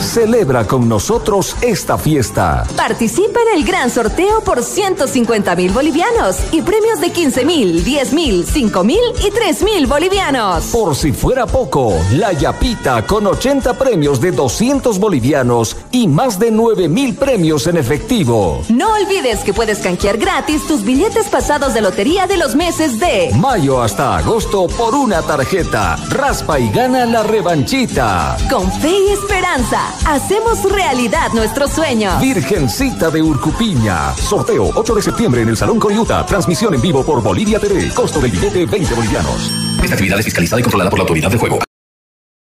Celebra con nosotros esta fiesta. Participa en el gran sorteo por 150 mil bolivianos y premios de 15 mil, 10 mil, 5 mil y 3 mil bolivianos. Por si fuera poco, la Yapita con 80 premios de 200 bolivianos y más de 9 mil premios en efectivo. No olvides que puedes canjear gratis tus billetes pasados de lotería de los meses de mayo hasta agosto por una tarjeta. Raspa y gana la revanchita. Con fe y esperanza, hacemos realidad nuestro sueño. Virgencita de Urcupiña. Sorteo 8 de septiembre en el Salón Coriuta. Transmisión en vivo por Bolivia TV. Costo del billete 20 bolivianos. Esta actividad es fiscalizada y controlada por la autoridad de juego.